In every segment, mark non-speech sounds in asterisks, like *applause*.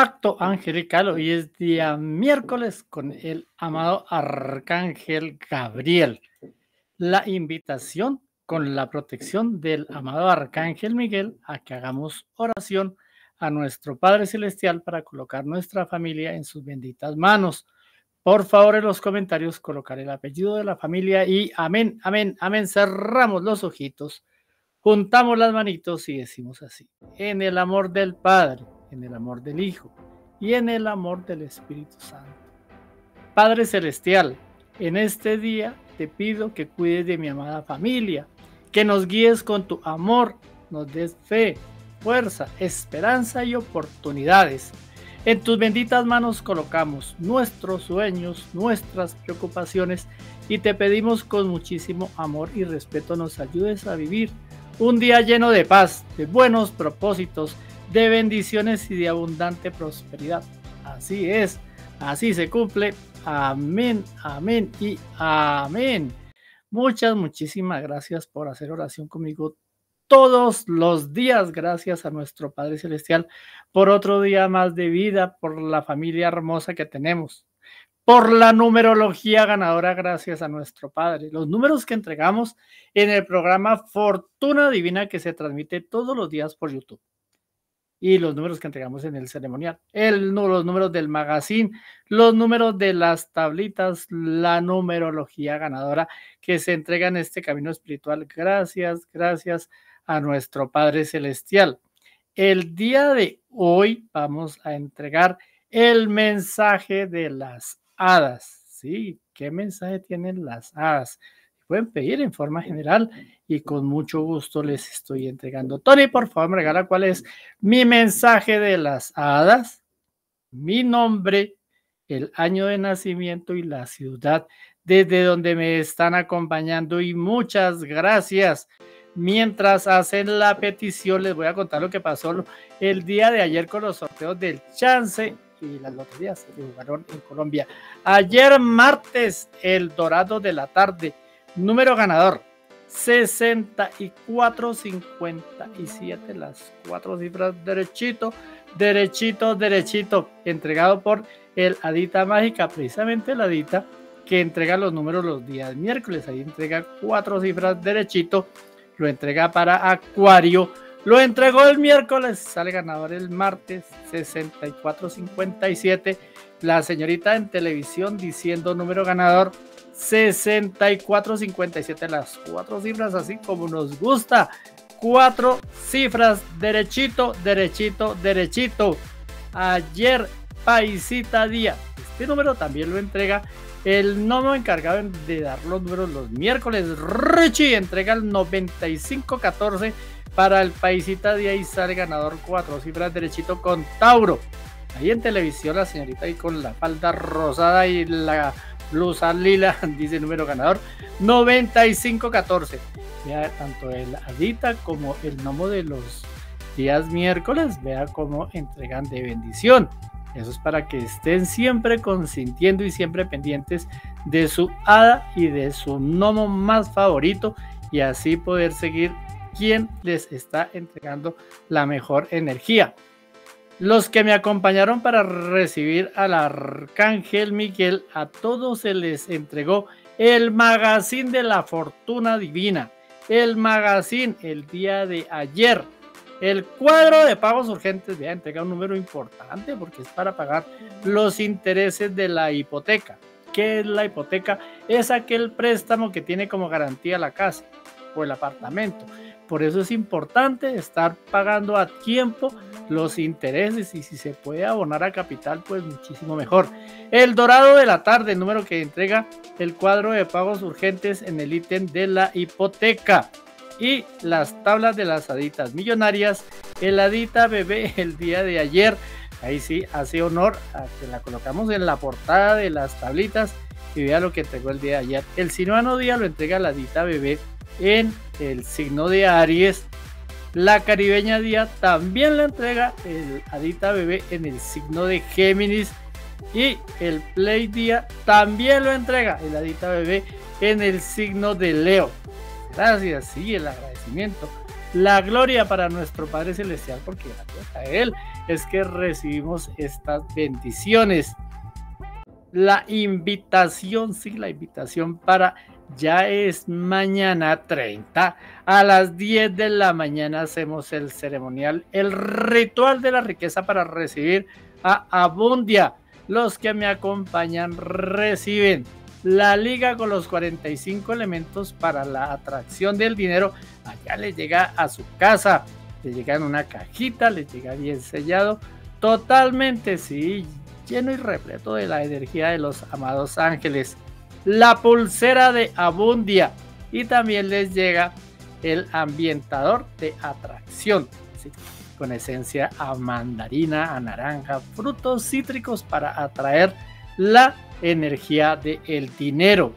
Pacto Angelical. Hoy es día miércoles con el amado Arcángel Gabriel. La invitación con la protección del amado Arcángel Miguel a que hagamos oración a nuestro Padre Celestial para colocar nuestra familia en sus benditas manos. Por favor, en los comentarios colocar el apellido de la familia y amén, amén, amén. Cerramos los ojitos, juntamos las manitos y decimos así, en el amor del Padre en el amor del Hijo y en el amor del Espíritu Santo. Padre Celestial, en este día te pido que cuides de mi amada familia, que nos guíes con tu amor, nos des fe, fuerza, esperanza y oportunidades. En tus benditas manos colocamos nuestros sueños, nuestras preocupaciones y te pedimos con muchísimo amor y respeto nos ayudes a vivir un día lleno de paz, de buenos propósitos de bendiciones y de abundante prosperidad. Así es, así se cumple. Amén, amén y amén. Muchas, muchísimas gracias por hacer oración conmigo todos los días. Gracias a nuestro Padre Celestial por otro día más de vida, por la familia hermosa que tenemos, por la numerología ganadora, gracias a nuestro Padre. Los números que entregamos en el programa Fortuna Divina que se transmite todos los días por YouTube y los números que entregamos en el ceremonial, el, los números del magazine, los números de las tablitas, la numerología ganadora que se entrega en este camino espiritual. Gracias, gracias a nuestro Padre Celestial. El día de hoy vamos a entregar el mensaje de las hadas. Sí, ¿qué mensaje tienen las hadas? Pueden pedir en forma general y con mucho gusto les estoy entregando. Tony, por favor, me regala cuál es mi mensaje de las hadas, mi nombre, el año de nacimiento y la ciudad desde donde me están acompañando y muchas gracias. Mientras hacen la petición, les voy a contar lo que pasó el día de ayer con los sorteos del Chance y las loterías que jugaron en Colombia. Ayer martes, el dorado de la tarde Número ganador, 6457, las cuatro cifras derechito, derechito, derechito, entregado por el Adita Mágica, precisamente el Adita que entrega los números los días miércoles, ahí entrega cuatro cifras derechito, lo entrega para Acuario, lo entregó el miércoles, sale ganador el martes, 6457, la señorita en televisión diciendo número ganador 6457, las cuatro cifras así como nos gusta. Cuatro cifras, derechito, derechito, derechito. Ayer, Paisita Día. Este número también lo entrega el nomo encargado de dar los números los miércoles. Richie entrega el 9514 para el Paisita Día y sale ganador cuatro cifras derechito con Tauro. Ahí en televisión la señorita ahí con la falda rosada y la blusa lila, *laughs* dice número ganador, 9514. Vea tanto el Adita como el Nomo de los días miércoles, vea cómo entregan de bendición. Eso es para que estén siempre consintiendo y siempre pendientes de su hada y de su gnomo más favorito y así poder seguir quien les está entregando la mejor energía. Los que me acompañaron para recibir al arcángel Miguel, a todos se les entregó el magazine de la fortuna divina, el magazine el día de ayer, el cuadro de pagos urgentes, a entregar un número importante porque es para pagar los intereses de la hipoteca. ¿Qué es la hipoteca? Es aquel préstamo que tiene como garantía la casa o el apartamento. Por eso es importante estar pagando a tiempo los intereses y si se puede abonar a capital, pues muchísimo mejor. El dorado de la tarde, el número que entrega el cuadro de pagos urgentes en el ítem de la hipoteca. Y las tablas de las aditas millonarias, el adita bebé el día de ayer. Ahí sí hace honor a que la colocamos en la portada de las tablitas y vea lo que entregó el día de ayer. El sinuano día lo entrega la adita bebé en el signo de Aries la caribeña día también la entrega el Adita Bebé en el signo de Géminis. Y el Play Día también lo entrega el Adita Bebé en el signo de Leo. Gracias, sí, el agradecimiento La gloria para nuestro Padre Celestial, porque gracias a Él es que recibimos estas bendiciones. La invitación, sí, la invitación para ya es mañana 30. A las 10 de la mañana hacemos el ceremonial, el ritual de la riqueza para recibir a Abundia. Los que me acompañan reciben la liga con los 45 elementos para la atracción del dinero. Allá le llega a su casa, le llega en una cajita, le llega bien sellado, totalmente, sí, lleno y repleto de la energía de los amados ángeles la pulsera de Abundia y también les llega el ambientador de atracción, con esencia a mandarina, a naranja, frutos cítricos para atraer la energía del dinero.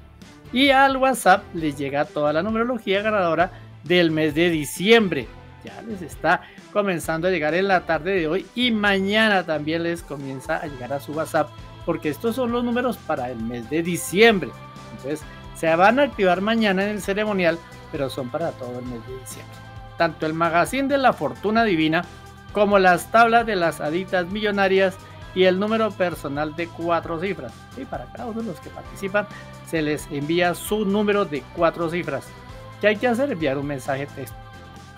Y al WhatsApp les llega toda la numerología ganadora del mes de diciembre. Ya les está comenzando a llegar en la tarde de hoy y mañana también les comienza a llegar a su WhatsApp porque estos son los números para el mes de diciembre. Entonces, se van a activar mañana en el ceremonial, pero son para todo el mes de diciembre. Tanto el magazine de la fortuna divina como las tablas de las haditas millonarias y el número personal de cuatro cifras. Y para cada uno de los que participan se les envía su número de cuatro cifras. ¿Qué hay que hacer? Enviar un mensaje texto.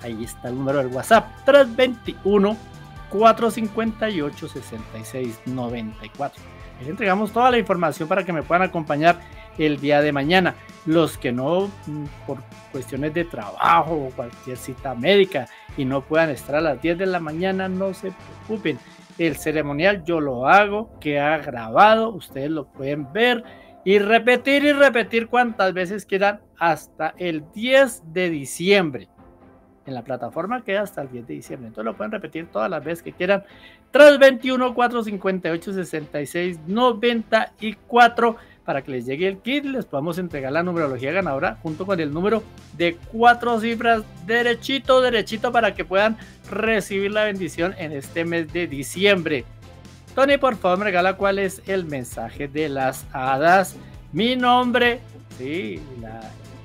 Ahí está el número del WhatsApp 321 458 6694 les entregamos toda la información para que me puedan acompañar el día de mañana. Los que no, mm, por cuestiones de trabajo o cualquier cita médica y no puedan estar a las 10 de la mañana, no se preocupen. El ceremonial yo lo hago, que ha grabado, ustedes lo pueden ver y repetir y repetir cuantas veces quieran hasta el 10 de diciembre en la plataforma queda hasta el 10 de diciembre. Entonces lo pueden repetir todas las veces que quieran. 321 458 66 94 para que les llegue el kit, les podamos entregar la numerología ganadora junto con el número de cuatro cifras derechito, derechito para que puedan recibir la bendición en este mes de diciembre. Tony, por favor, me regala cuál es el mensaje de las hadas. Mi nombre, sí, la,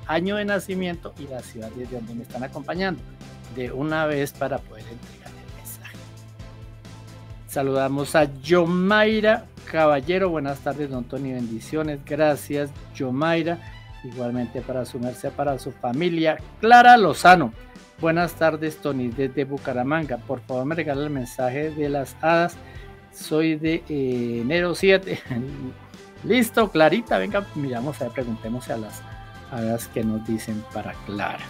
año de nacimiento y la ciudad desde donde me están acompañando de una vez para poder entregar el mensaje. Saludamos a Yomaira Caballero. Buenas tardes, don Tony. Bendiciones. Gracias, Yomaira. Igualmente para su merced, para su familia. Clara Lozano. Buenas tardes, Tony, desde Bucaramanga. Por favor, me regala el mensaje de las hadas. Soy de eh, enero 7. *laughs* Listo, Clarita. Venga, miramos a ver, preguntemos a las que nos dicen para Clara.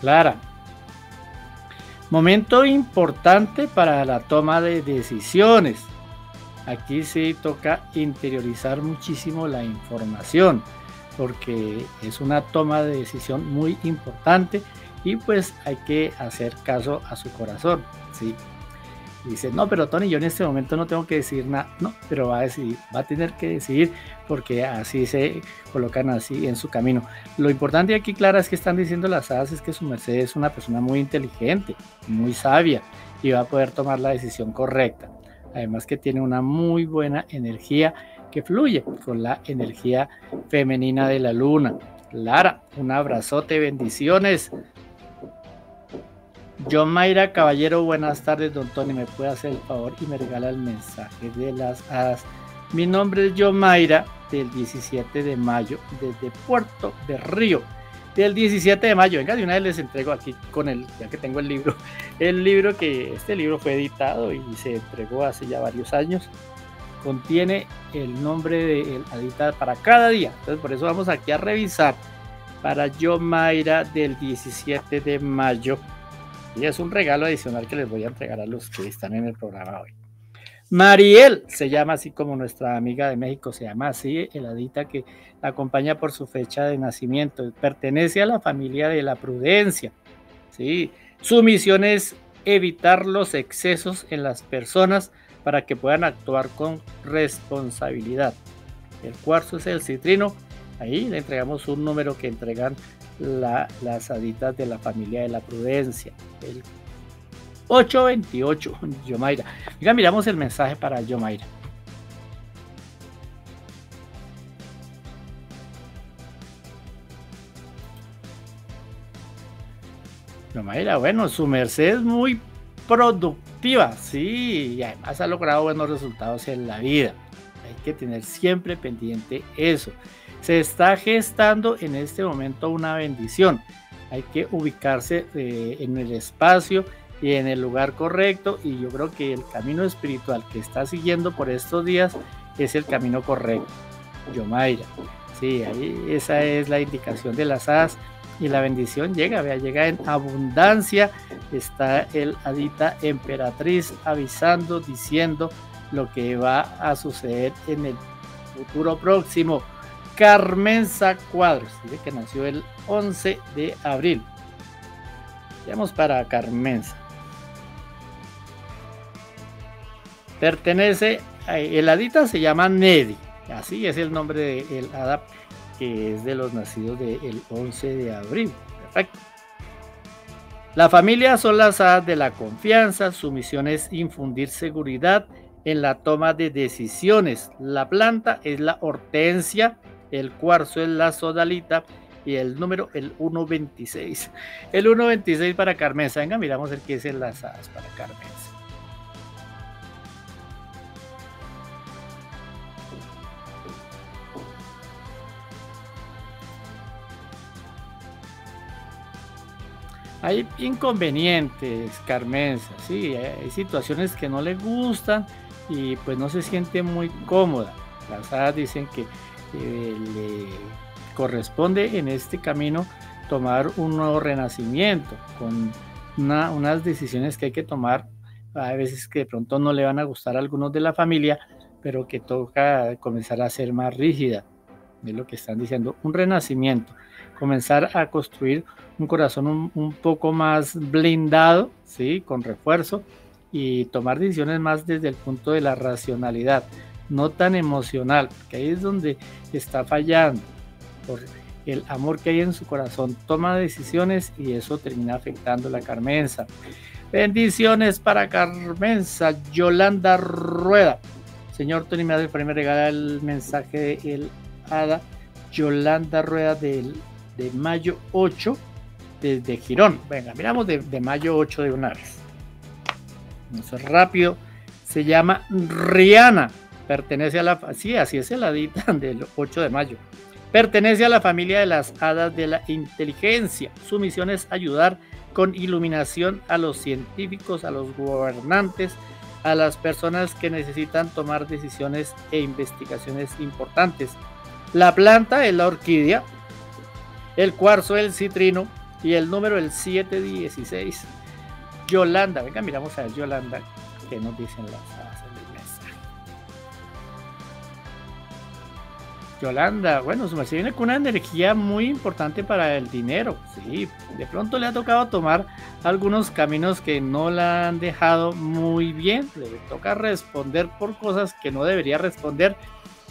Clara. Momento importante para la toma de decisiones. Aquí sí toca interiorizar muchísimo la información porque es una toma de decisión muy importante y pues hay que hacer caso a su corazón. ¿sí? Dice, no, pero Tony, yo en este momento no tengo que decir nada. No, pero va a decidir, va a tener que decidir porque así se colocan así en su camino. Lo importante aquí, Clara, es que están diciendo las hadas es que su merced es una persona muy inteligente, muy sabia y va a poder tomar la decisión correcta. Además que tiene una muy buena energía que fluye con la energía femenina de la luna. Clara, un abrazote, bendiciones. John Mayra Caballero, buenas tardes, don Tony. ¿Me puede hacer el favor y me regala el mensaje de las hadas? Mi nombre es John Mayra, del 17 de mayo, desde Puerto de Río. Del 17 de mayo, venga, de una vez les entrego aquí con el, ya que tengo el libro, *laughs* el libro que, este libro fue editado y se entregó hace ya varios años. Contiene el nombre de el para cada día. Entonces, por eso vamos aquí a revisar para John Mayra del 17 de mayo y es un regalo adicional que les voy a entregar a los que están en el programa hoy. Mariel se llama así como nuestra amiga de México, se llama así, heladita que la acompaña por su fecha de nacimiento. Pertenece a la familia de la prudencia. ¿sí? Su misión es evitar los excesos en las personas para que puedan actuar con responsabilidad. El cuarzo es el citrino. Ahí le entregamos un número que entregan las haditas de la familia de la prudencia. El 828, *laughs* Yomaira. Mira, miramos el mensaje para Yomaira. Yomaira, bueno, su merced es muy productiva, sí, y además ha logrado buenos resultados en la vida. Hay que tener siempre pendiente eso. Se está gestando en este momento una bendición. Hay que ubicarse eh, en el espacio y en el lugar correcto y yo creo que el camino espiritual que está siguiendo por estos días es el camino correcto. Yomaira. Sí, ahí esa es la indicación de las hadas y la bendición llega, vea, llega en abundancia. Está el Adita Emperatriz avisando, diciendo lo que va a suceder en el futuro próximo. Carmenza Cuadros, que nació el 11 de abril. Vamos para Carmenza. Pertenece, a, el Adita se llama Nedi, así es el nombre del de Hada que es de los nacidos del 11 de abril. Perfecto. La familia son las hadas de la confianza, su misión es infundir seguridad en la toma de decisiones. La planta es la hortensia, el cuarzo es la sodalita y el número el 126. El 126 para Carmenza. Venga, miramos el que es en las hadas para Carmenza. Hay inconvenientes, Carmenza, sí, hay situaciones que no le gustan y pues no se siente muy cómoda. Las hadas dicen que eh, le corresponde en este camino tomar un nuevo renacimiento con unas decisiones que hay que tomar a veces que de pronto no le van a gustar a algunos de la familia, pero que toca comenzar a ser más rígida. Es lo que están diciendo, un renacimiento comenzar a construir un corazón un, poco más blindado, ¿sí? con refuerzo y tomar decisiones más desde el punto de la racionalidad, no tan emocional, que ahí es donde está fallando. Por el amor que hay en su corazón, toma decisiones y eso termina afectando la Carmenza. Bendiciones para Carmenza, Yolanda Rueda. Señor Tony me me regala el mensaje de el Hada Yolanda Rueda del de mayo 8 desde Girón. Venga, miramos de, mayo 8 de una vez. Vamos a rápido. Se llama Rihanna. Pertenece a la. Sí, así es el *laughs* del 8 de mayo. Pertenece a la familia de las hadas de la inteligencia. Su misión es ayudar con iluminación a los científicos, a los gobernantes, a las personas que necesitan tomar decisiones e investigaciones importantes. La planta es la orquídea, el cuarzo, el citrino y el número el 716. Yolanda, venga, miramos a Yolanda, que nos dicen las Yolanda, bueno, su merced viene con una energía muy importante para el dinero. Sí, de pronto le ha tocado tomar algunos caminos que no la han dejado muy bien. Le toca responder por cosas que no debería responder.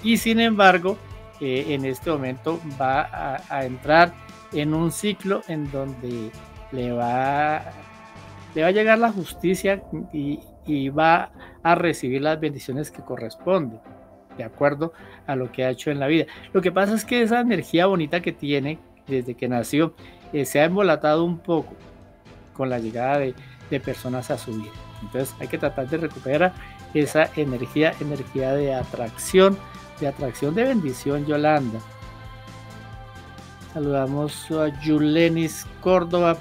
Y sin embargo, en este momento va a, entrar en un ciclo en donde le va, le va a llegar la justicia y, va a recibir las bendiciones que corresponden, de acuerdo a lo que ha hecho en la vida. Lo que pasa es que esa energía bonita que tiene desde que nació eh, se ha embolatado un poco con la llegada de, de personas a su vida. Entonces hay que tratar de recuperar esa energía, energía de atracción, de atracción de bendición, Yolanda. Saludamos a Yulenis Córdoba.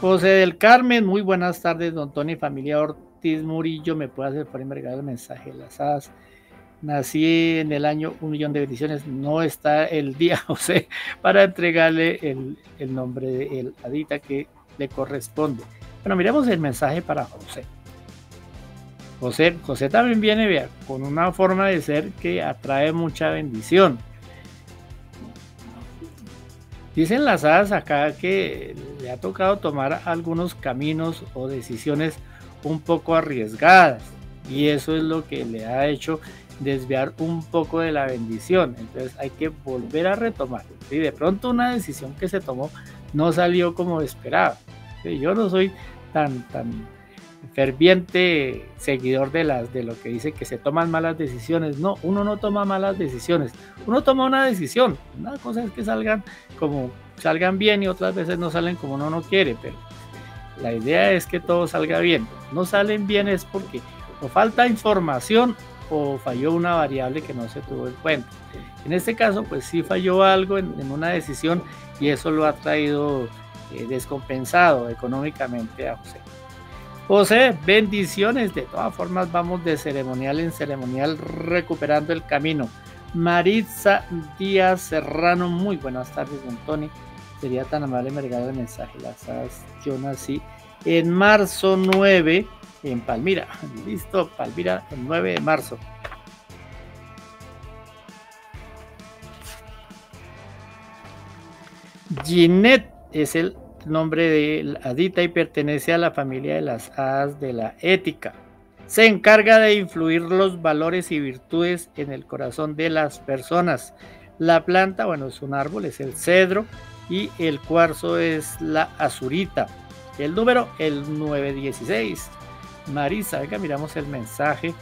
José del Carmen, muy buenas tardes, don Tony, familia Ortiz Murillo. Me puede hacer por ahí el mensaje las hadas. Nací en el año un millón de bendiciones. No está el *laughs* día, José, para entregarle el, el nombre de el Adita que le corresponde. Bueno, miremos el mensaje para José. José, José también viene con una forma de ser que atrae mucha bendición. Dicen las hadas acá que le ha tocado tomar algunos caminos o decisiones un poco arriesgadas y eso es lo que le ha hecho desviar un poco de la bendición. Entonces hay que volver a retomar. Y de pronto una decisión que se tomó no salió como esperaba. Yo no soy tan, tan ferviente seguidor de las de lo que dice que se toman malas decisiones. No, uno no toma malas decisiones. Uno toma una decisión. Una cosa es que salgan como salgan bien y otras veces no salen como uno no quiere, pero La idea es que todo salga bien. No salen bien es porque o falta información o falló una variable que no se tuvo en cuenta. En este caso, pues sí falló algo en, una decisión y eso lo ha traído eh, descompensado económicamente a José. José, bendiciones. De todas formas, vamos de ceremonial en ceremonial recuperando el camino. Maritza Díaz Serrano, muy buenas tardes, don Tony. Sería tan amable me regala el mensaje. Las yo nací en marzo 9 en Palmira. Listo, Palmira, el 9 de marzo. Ginette es el nombre de Adita y pertenece a la familia de las hadas de la ética. Se encarga de influir los valores y virtudes en el corazón de las personas. La planta, bueno, es un árbol, es el cedro y el cuarzo es la azurita. El número, el 916. Marisa, venga, miramos el mensaje.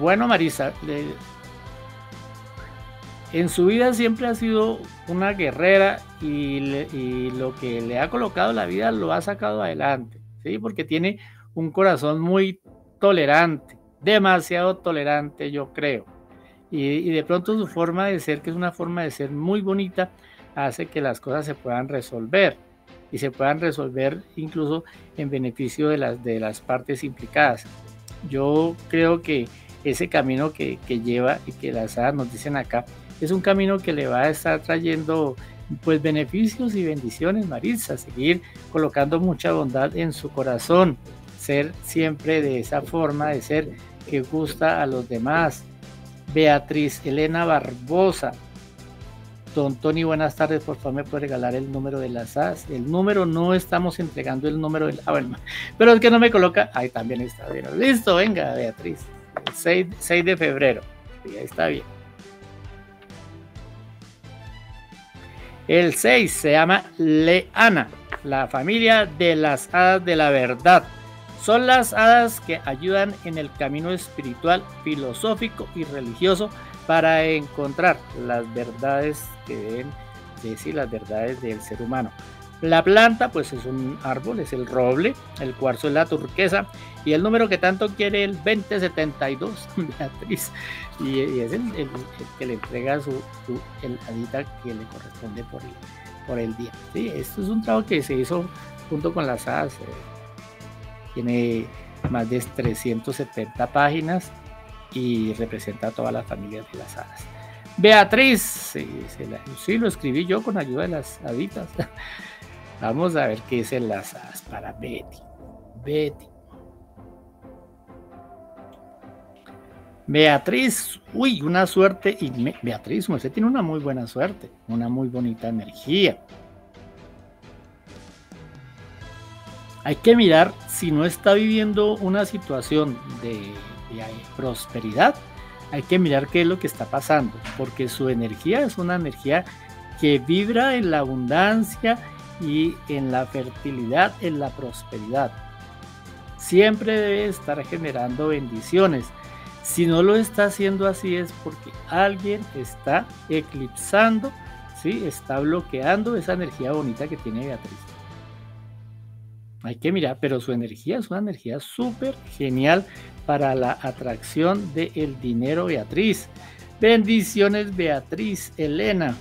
Bueno, Marisa, en su vida siempre ha sido una guerrera y, lo que le ha colocado la vida lo ha sacado adelante, ¿sí? Porque tiene un corazón muy tolerante demasiado tolerante, yo creo. Y, de pronto su forma de ser, que es una forma de ser muy bonita, hace que las cosas se puedan resolver y se puedan resolver incluso en beneficio de las, de las partes implicadas. Yo creo que ese camino que, lleva y que las hadas nos dicen acá, es un camino que le va a estar trayendo pues beneficios y bendiciones, Marisa, seguir colocando mucha bondad en su corazón, ser siempre de esa forma de ser que gusta a los demás. Beatriz Elena Barbosa. Don Tony, buenas tardes. Por favor, me puede regalar el número de las AS. El número no estamos entregando el número del. Ah, bueno, *laughs* pero es que no me coloca. Ahí también está bien. Listo, venga, Beatriz. 6, 6 de febrero. ahí está bien. El 6 se llama Leana, la familia de las hadas de la verdad. Son las hadas que ayudan en el camino espiritual, filosófico y religioso para encontrar las verdades que deben decir las verdades del ser humano. La planta, pues es un árbol, es el roble, el cuarzo es la turquesa y el número que tanto quiere el 2072, *laughs* Beatriz, y, es el, que le entrega su, el hadita que le corresponde por el, por día. Sí, esto es un trabajo que se hizo junto con las hadas. Eh, tiene más de 370 páginas y representa a toda la familia de las hadas. Beatriz, sí, lo escribí yo con ayuda de las haditas. *laughs* Vamos a ver qué el las hadas para Betty. Betty. Beatriz, uy, una suerte. Y Beatriz, usted tiene una muy buena suerte, una muy bonita energía. Hay que mirar si no está viviendo una situación de, prosperidad, hay que mirar qué es lo que está pasando, porque su energía es una energía que vibra en la abundancia y en la fertilidad, en la prosperidad. Siempre debe estar generando bendiciones. Si no lo está haciendo así es porque alguien está eclipsando, ¿sí? está bloqueando esa energía bonita que tiene Beatriz. Hay que mirar, pero su energía es una energía súper genial para la atracción del dinero, Beatriz. Bendiciones, Beatriz, Elena.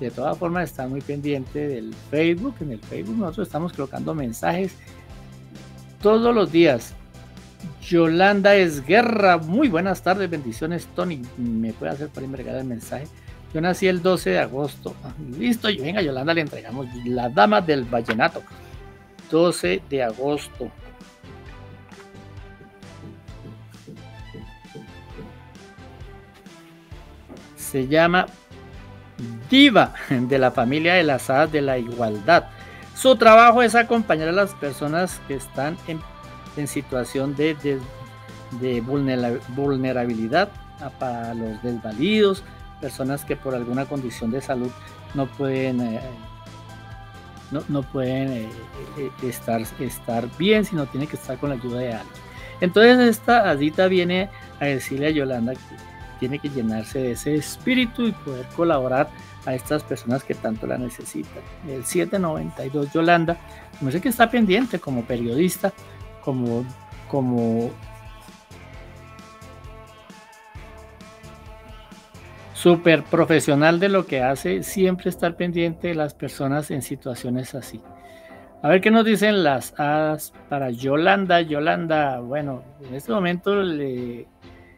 De todas formas, está muy pendiente del Facebook. En el Facebook nosotros estamos colocando mensajes todos los días. Yolanda Esguerra, muy buenas tardes, bendiciones, Tony. ¿Me puede hacer para regalar el mensaje? Yo nací el 12 de agosto. Listo, venga, Yolanda, le entregamos la dama del vallenato. 12 de agosto. Se llama Diva de la familia de las hadas de la igualdad. Su trabajo es acompañar a las personas que están en, situación de, de, vulnerabilidad para los desvalidos, personas que por alguna condición de salud no pueden eh, no, pueden eh, eh, estar, estar bien, sino tienen que estar con la ayuda de alguien. Entonces esta adita viene a decirle a Yolanda que tiene que llenarse de ese espíritu y poder colaborar a estas personas que tanto la necesitan. El 792 Yolanda, no sé que está pendiente como periodista, como, como súper profesional de lo que hace, siempre estar pendiente de las personas en situaciones así. A ver qué nos dicen las hadas para Yolanda. Yolanda, bueno, en este momento le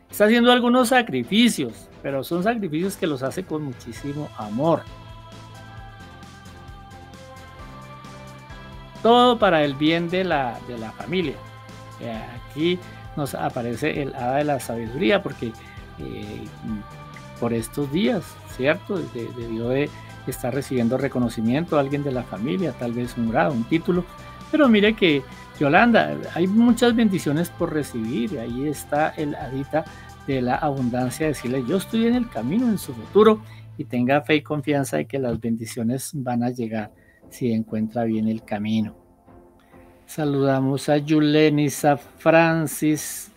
está haciendo algunos sacrificios, pero son sacrificios que los hace con muchísimo amor. Todo para el bien de la, de la familia. Eh, aquí nos aparece el hada de la sabiduría porque eh, por estos días, ¿cierto? debió de estar recibiendo reconocimiento alguien de la familia, tal vez un grado, un título. Pero mire que, Yolanda, hay muchas bendiciones por recibir. Ahí está el adita de la abundancia, decirle, yo estoy en el camino, en su futuro, y tenga fe y confianza de que las bendiciones van a llegar si encuentra bien el camino. Saludamos a Yulenis, a Francis,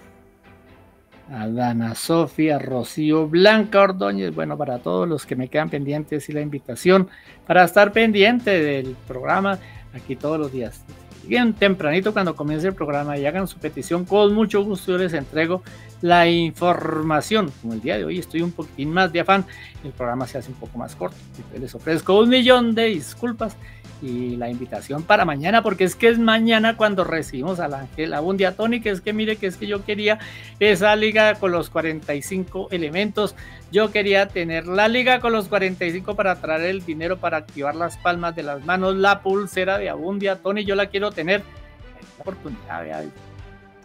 a Dana Sofía, Rocío Blanca Ordóñez, bueno, para todos los que me quedan pendientes y la invitación para estar pendiente del programa aquí todos los días. Bien tempranito cuando comience el programa y hagan su petición, con mucho gusto yo les entrego la información. Como el día de hoy estoy un poquitín más de afán, el programa se hace un poco más corto. Les ofrezco un millón de disculpas y la invitación para mañana, porque es que es mañana cuando recibimos al Ángel Abundia Tony, que es que mire que es que yo quería esa liga con los 45 elementos, yo quería tener la liga con los 45 para traer el dinero, para activar las palmas de las manos, la pulsera de Abundia Tony, yo la quiero tener, la oportunidad,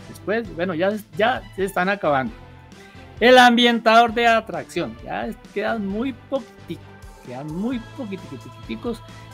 después, bueno, ya, ya se están acabando. El ambientador de atracción, ya quedan muy poquiticos, quedan muy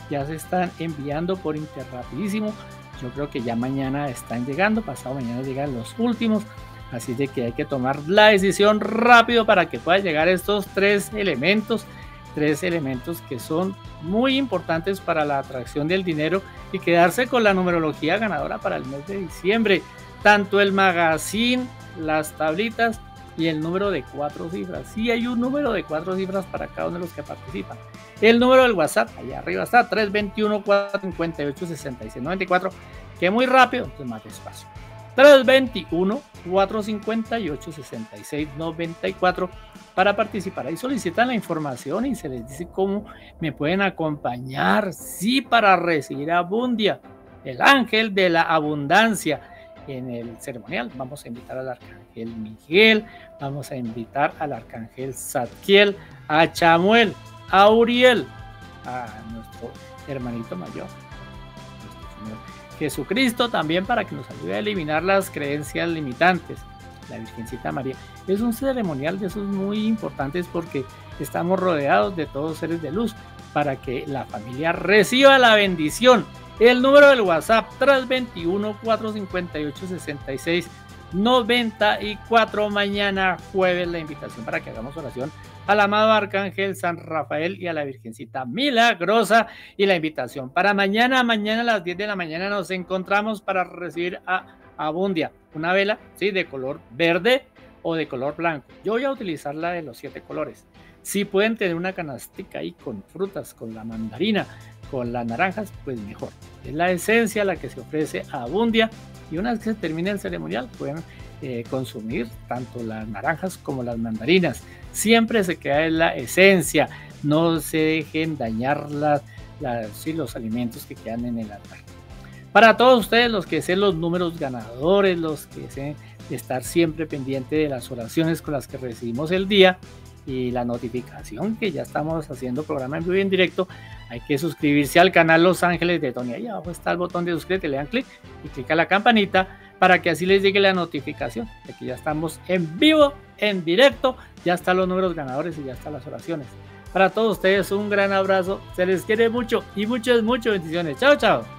ya se están enviando por inter rapidísimo. Yo creo que ya mañana están llegando, pasado mañana llegan los últimos. Así de que hay que tomar la decisión rápido para que puedan llegar estos tres elementos, tres elementos que son muy importantes para la atracción del dinero y quedarse con la numerología ganadora para el mes de diciembre. Tanto el magazine, las tablitas y el número de cuatro cifras. Sí hay un número de cuatro cifras para cada uno de los que participan. El número del WhatsApp, allá arriba está, 321-458-6694, que muy rápido, entonces más despacio. 321-458-6694 para participar. Ahí solicitan la información y se les dice cómo me pueden acompañar, sí, para recibir abundia, el ángel de la abundancia en el ceremonial. Vamos a invitar al arcángel Miguel, vamos a invitar al arcángel Zadkiel, a Chamuel, a Uriel, a nuestro hermanito mayor, Jesucristo, también para que nos ayude a eliminar las creencias limitantes. La Virgencita María es un ceremonial de esos muy importantes porque estamos rodeados de todos seres de luz para que la familia reciba la bendición. El número del WhatsApp 321 458 66 94 mañana jueves la invitación para que hagamos oración al amado Arcángel San Rafael y a la Virgencita Milagrosa. Y la invitación para mañana, mañana a las 10 de la mañana nos encontramos para recibir a Abundia, una vela, sí, de color verde o de color blanco. Yo voy a utilizar la de los siete colores. Si pueden tener una canastica ahí con frutas, con la mandarina, con las naranjas, pues mejor. Es la esencia la que se ofrece a Abundia y una vez que se termine el ceremonial pueden eh, consumir tanto las naranjas como las mandarinas. Siempre se queda en la esencia, no se dejen dañar las, los alimentos que quedan en el altar. Para todos ustedes, los que sean los números ganadores, los que deseen estar siempre pendiente de las oraciones con las que recibimos el día, y la notificación que ya estamos haciendo programa en vivo y en directo, hay que suscribirse al canal Los Ángeles de Tony. Ahí abajo está el botón de suscribirte, le dan clic y clic a la campanita para que así les llegue la notificación que ya estamos en vivo, en directo, ya están los números ganadores y ya están las oraciones. Para todos ustedes un gran abrazo, se les quiere mucho y muchas, muchas bendiciones. Chao, chao.